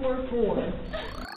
four four.